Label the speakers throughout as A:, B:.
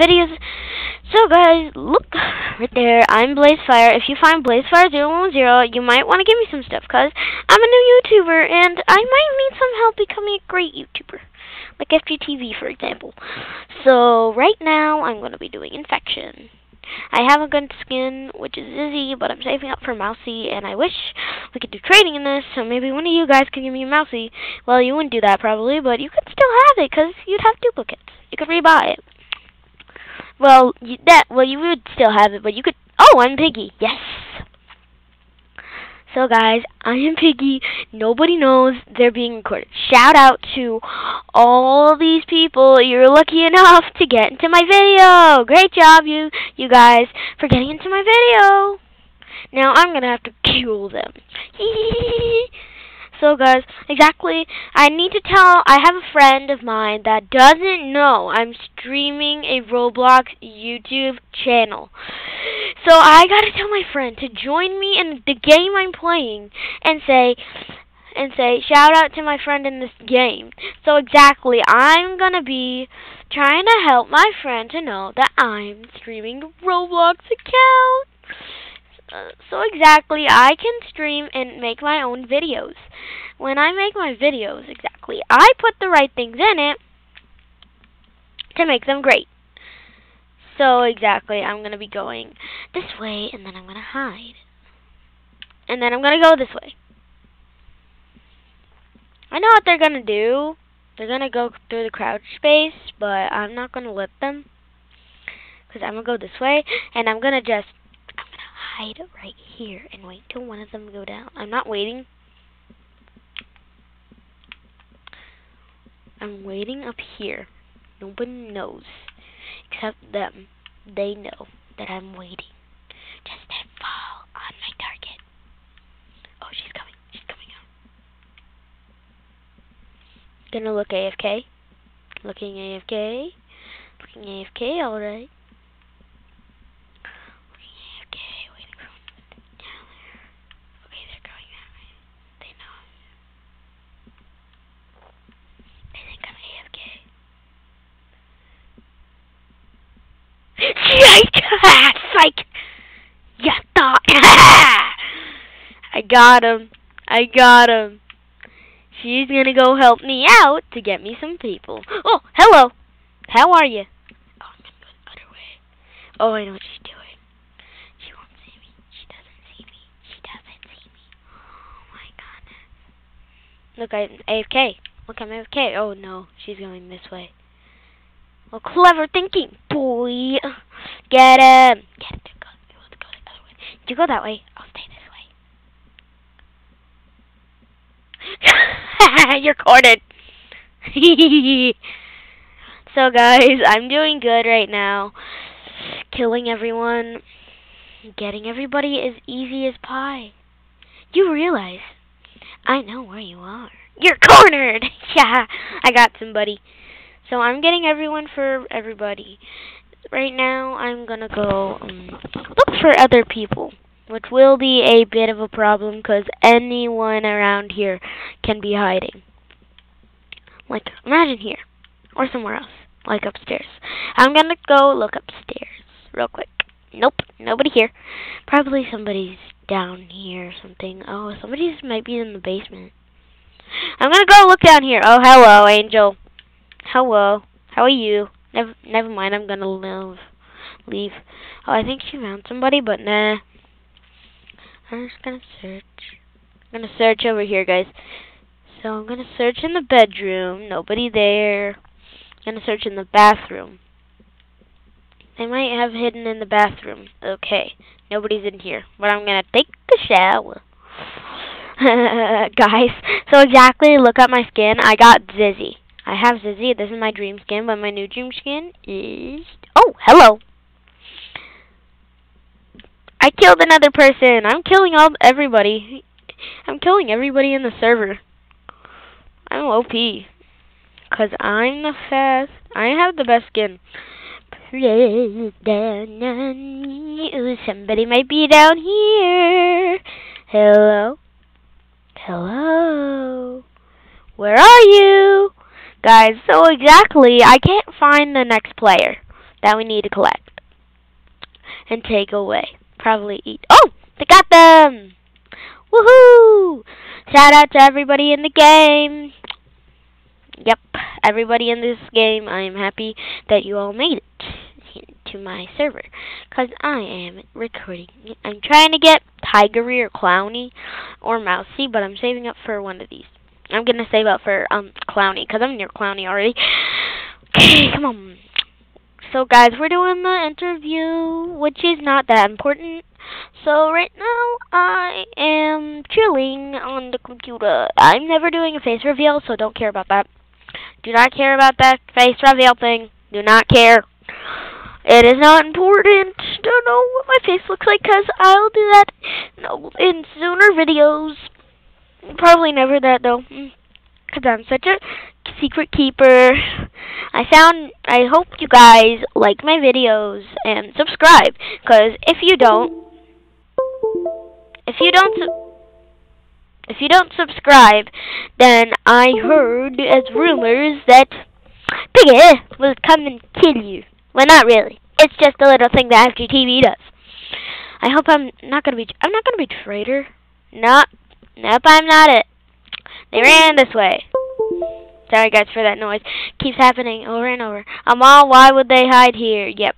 A: videos. So guys, look right there. I'm Blazefire. If you find Blazefire010, you might want to give me some stuff because I'm a new YouTuber and I might need some help becoming a great YouTuber. Like FGTV for example. So right now, I'm going to be doing Infection. I have a good skin, which is Zizzy, but I'm saving up for Mousy, and I wish we could do trading in this, so maybe one of you guys can give me a Mousy. Well, you wouldn't do that probably, but you could still have it, because you'd have duplicates. You could rebuy it. Well, you, that well you would still have it, but you could. Oh, I'm Piggy. Yes. So guys, I am Piggy. Nobody knows they're being recorded. Shout out to all these people. You're lucky enough to get into my video. Great job, you you guys, for getting into my video. Now I'm gonna have to kill them. So guys, exactly, I need to tell, I have a friend of mine that doesn't know I'm streaming a Roblox YouTube channel. So I gotta tell my friend to join me in the game I'm playing and say, and say, shout out to my friend in this game. So exactly, I'm gonna be trying to help my friend to know that I'm streaming Roblox account. So exactly, I can stream and make my own videos. When I make my videos, exactly, I put the right things in it to make them great. So exactly, I'm going to be going this way, and then I'm going to hide. And then I'm going to go this way. I know what they're going to do. They're going to go through the crouch space, but I'm not going to let them. Because I'm going to go this way, and I'm going to just hide right here and wait till one of them go down. I'm not waiting. I'm waiting up here. Nobody knows except them. They know that I'm waiting. Just to fall on my target. Oh, she's coming. She's coming out. Gonna look AFK. Looking AFK. Looking AFK, alright. Psych! You thought. I got him. I got him. She's gonna go help me out to get me some people. Oh, hello. How are you? Oh, I'm gonna go the other way. Oh, I know what she's doing. She won't see me. She doesn't see me. She doesn't see me. Oh my goodness. Look, I'm AFK. Look, I'm AFK. Oh no, she's going this way. Well, clever thinking, boy. Get him. Get him. Go, go, go the other way. You go that way. I'll stay this way. You're cornered. so, guys, I'm doing good right now. Killing everyone. Getting everybody as easy as pie. You realize I know where you are. You're cornered! yeah, I got somebody. So I'm getting everyone for everybody. Right now, I'm gonna go um, look for other people, which will be a bit of a problem because anyone around here can be hiding. Like, imagine here, or somewhere else, like upstairs. I'm gonna go look upstairs real quick. Nope, nobody here. Probably somebody's down here or something. Oh, somebody's might be in the basement. I'm gonna go look down here. Oh, hello, Angel. Hello. How are you? Never, never mind. I'm gonna live, leave. Oh, I think she found somebody, but nah. I'm just gonna search. I'm gonna search over here, guys. So I'm gonna search in the bedroom. Nobody there. I'm gonna search in the bathroom. They might have hidden in the bathroom. Okay. Nobody's in here. But I'm gonna take the shower. guys, so exactly, look at my skin. I got Zizzy. I have Zizzy. This is my dream skin, but my new dream skin is... Oh, hello. I killed another person. I'm killing all everybody. I'm killing everybody in the server. I'm OP. Because I'm the fast. I have the best skin. Somebody might be down here. Hello? Hello? Where are you? Guys, so exactly, I can't find the next player. that we need to collect and take away. Probably eat. Oh, they got them! Woohoo! Shout out to everybody in the game. Yep, everybody in this game. I am happy that you all made it to my server because I am recording. I'm trying to get Tigry or Clowny or Mousy, but I'm saving up for one of these. I'm gonna save up for um Clowny because I'm near Clowny already. Okay, come on. So guys, we're doing the interview, which is not that important. So right now, I am chilling on the computer. I'm never doing a face reveal, so don't care about that. Do not care about that face reveal thing. Do not care. It is not important to know what my face looks like, because I'll do that in sooner videos. Probably never that, though. Mm. Because I'm such a secret keeper. I found, I hope you guys like my videos and subscribe. Because if you don't, if you don't, if you don't subscribe, then I heard as rumors that Piggy will come and kill you. Well, not really. It's just a little thing that FGTV does. I hope I'm not gonna be. I'm not gonna be traitor. Nope. Nope. I'm not it. They ran this way. Sorry guys for that noise. Keeps happening over and over. Amal, why would they hide here? Yep.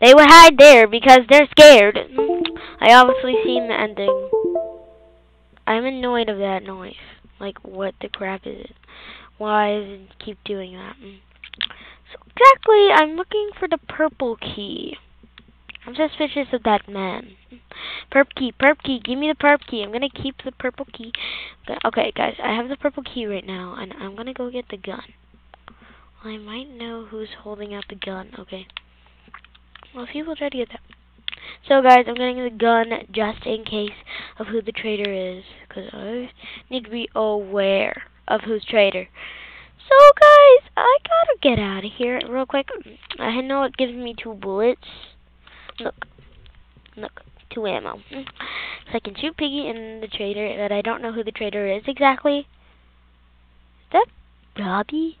A: They would hide there because they're scared. I obviously seen the ending. I'm annoyed of that noise. Like, what the crap is it? Why does it keep doing that? So exactly, I'm looking for the purple key. I'm suspicious of that man. Perp key, perp key, give me the perp key. I'm gonna keep the purple key. Okay, guys, I have the purple key right now, and I'm gonna go get the gun. I might know who's holding out the gun. Okay. Well, people try to get that. So, guys, I'm getting the gun just in case of who the traitor is, because I need to be aware of who's traitor. So, guys, I gotta get out of here real quick. I know it gives me two bullets. Look. Look. Two ammo. So I can shoot Piggy and the traitor, but I don't know who the traitor is exactly. Is that Robbie?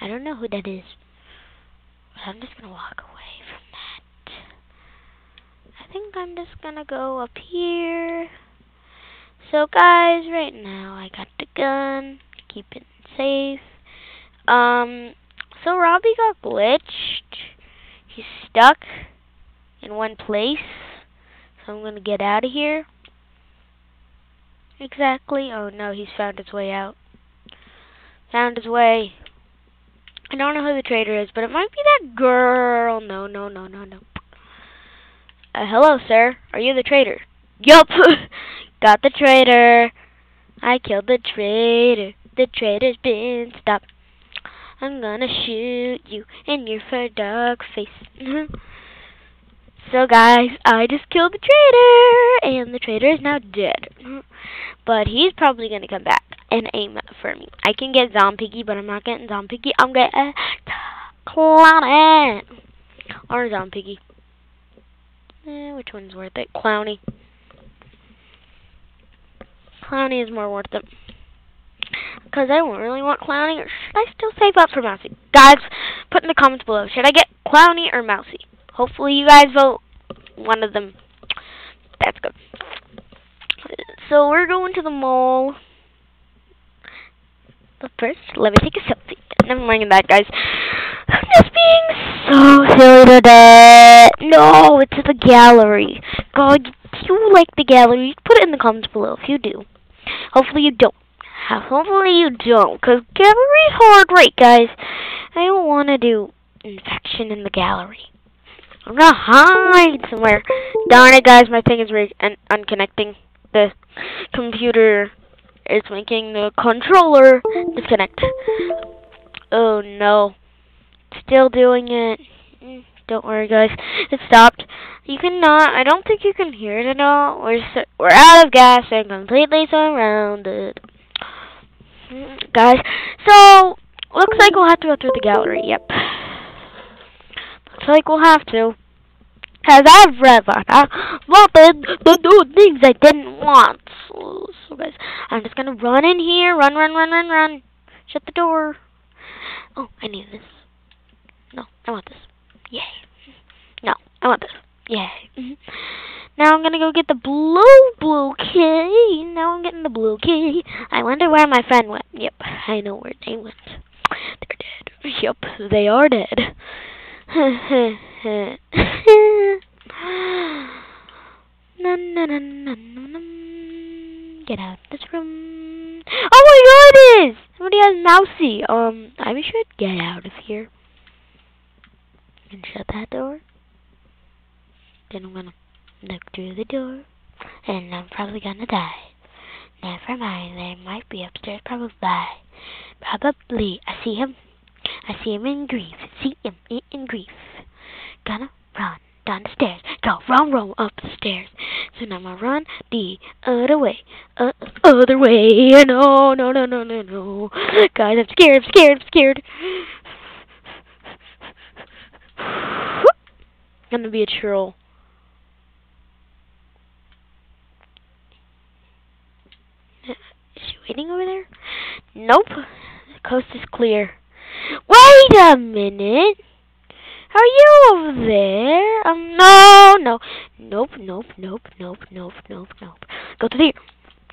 A: I don't know who that is. But I'm just gonna walk away from that. I think I'm just gonna go up here. So guys, right now I got the gun. Keep it safe. Um, so Robbie got glitched. He's stuck in one place. So I'm gonna get out of here. Exactly. Oh no, he's found his way out. Found his way. I don't know who the traitor is, but it might be that girl. No, no, no, no, no. Uh, hello, sir. Are you the traitor? Yup. Got the traitor. I killed the traitor. The traitor's been stopped. I'm gonna shoot you in your fur dog face. so guys, I just killed the traitor, and the traitor is now dead. But he's probably gonna come back and aim for me. I can get Zombie, but I'm not getting Zombie. I'm getting Clowny or Zombie. Eh, which one's worth it? Clowny. Clowny is more worth it. Because I don't really want Clowny, or should I still save up for Mousy? Guys, put in the comments below. Should I get Clowny or Mousy? Hopefully you guys vote one of them. That's good. So we're going to the mall. But first, let me take a selfie. Never mind that, guys. I'm just being so silly today. No, it's the gallery. God, if you like the gallery, put it in the comments below if you do. Hopefully you don't. Hopefully you don't, because gallery's hard, right, guys? I don't want to do infection in the gallery. I'm gonna hide somewhere. Darn it, guys, my thing is un unconnecting. The computer is making the controller disconnect. Oh no. Still doing it. Mm, don't worry, guys. It stopped. You cannot. I don't think you can hear it at all. We're we're out of gas and completely surrounded, mm, guys. So looks like we'll have to go through the gallery. Yep. Looks like we'll have to. Cause I've read that I wanted to do things I didn't want. So, guys, I'm just gonna run in here. Run, run, run, run, run. Shut the door. Oh, I need this. No, I want this. Yay. No, I want this. Yeah. Mm-hmm. Now I'm gonna go get the blue blue key. Now I'm getting the blue key. I wonder where my friend went. Yep, I know where they went. They're dead. Yep, they are dead. Get out of this room. Oh my god, it is! Somebody has mousy. Um, I should get out of here. And shut that door. Then I'm gonna look through the door. And I'm probably gonna die. Never mind, they might be upstairs. Probably. Probably. I see him. I see him in grief. See him in grief. Gonna run down the stairs. Go, run, run up the stairs. So now I'm gonna run the other way. Uh, other way. No, no, no, no, no, no. Guys, I'm scared, I'm scared, I'm scared. gonna be a troll. Is she waiting over there? Nope. The coast is clear. Wait a minute. Are you over there? Um, no, no. Nope, nope, nope, nope, nope, nope, nope. Go to the...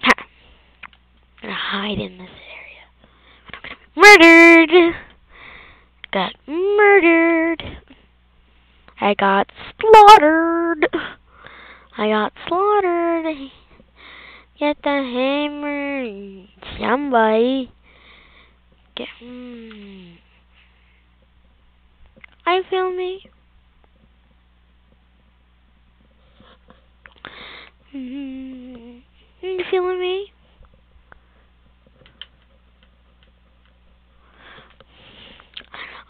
A: Ha. I'm gonna hide in this area. Murdered! Got murdered. I got slaughtered. I got slaughtered. Get the hammer. Somebody. Get. Mm. Are you feeling me? Mm-hmm. You feeling me?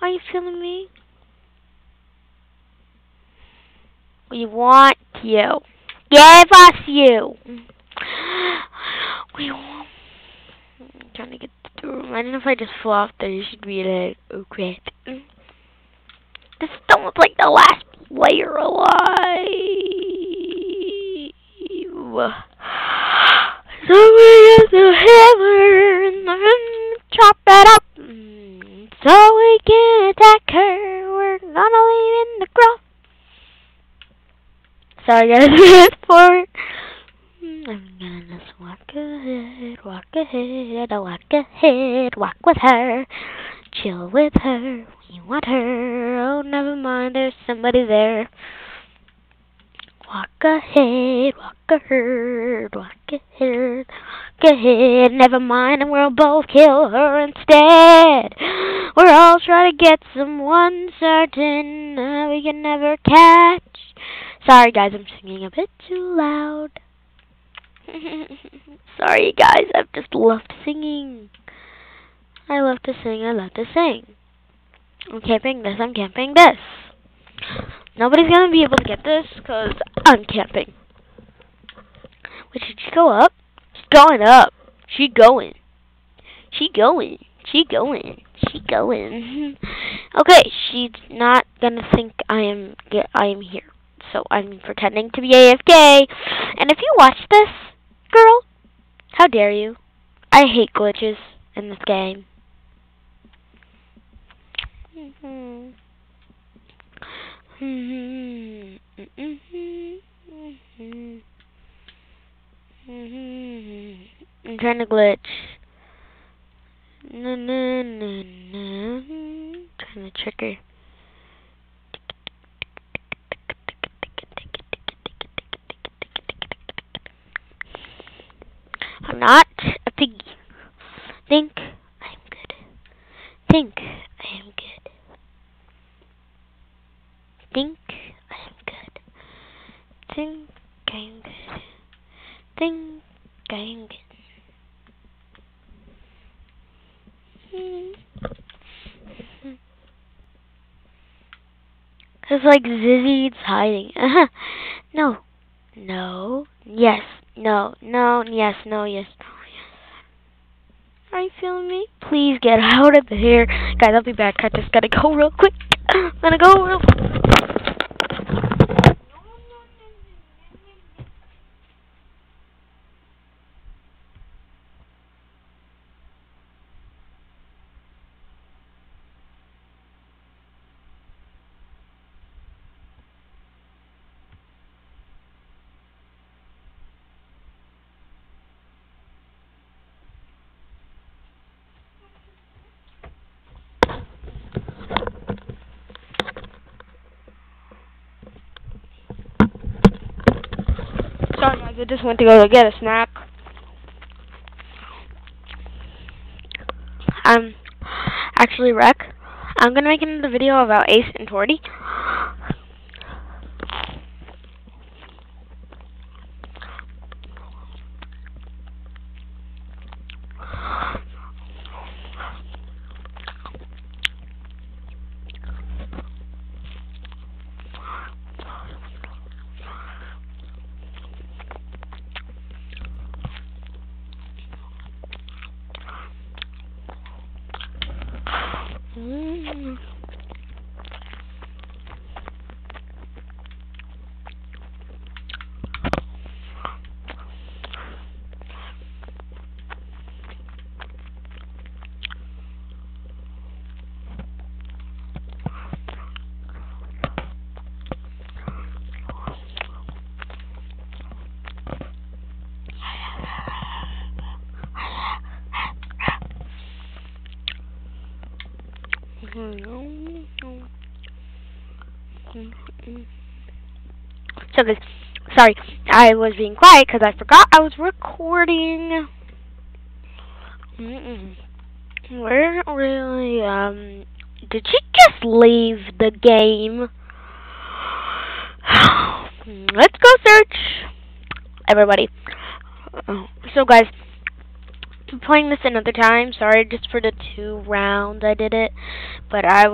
A: Are you feeling me? We want you. Give us you. We want. I'm trying to get through. I don't know if I just off there. You should be like, oh crap. Stone's like the last player alive. So we get the hammer and chop that up. So we can attack her. We're gonna leave in the grove. Sorry guys, for I'm gonna just walk ahead, walk ahead, walk ahead, walk with her, chill with her. We want her. Oh, never mind, there's somebody there. Walk ahead, walk ahead, walk ahead, walk ahead. Never mind, and we'll both kill her instead. We're all trying to get someone certain uh, we can never catch. Sorry, guys, I'm singing a bit too loud. Sorry, guys, I've just loved singing. I love to sing, I love to sing. I'm camping this, I'm camping this. Nobody's gonna be able to get this, because I'm camping. Wait, should she go up? She's going up. She going. She going. She going. She going. okay, she's not gonna think I am I am here. So I'm pretending to be AFK. And if you watch this, girl, how dare you? I hate glitches in this game. I'm trying to glitch. No, no, no, no. Trying to trick her. I'm not a piggy. Think I'm good. Think I am good. Think I am good. Think I am good. I am. It's like Zizzy's hiding. no. No. Yes. No, no, yes, no, yes. Are you feeling me? Please get out of here. Guys, I'll be back. I just gotta go real quick. I'm gonna go real
B: guys, I just went to go get a snack.
A: Um, actually, Rec, I'm gonna make another video about Ace and Torty. Mm. So, guys, sorry, I was being quiet because I forgot I was recording. Mm-mm. Where really, um, did she just leave the game? Let's go search, everybody. Oh, So, guys, playing this another time. Sorry, just for the two rounds I did it, but I.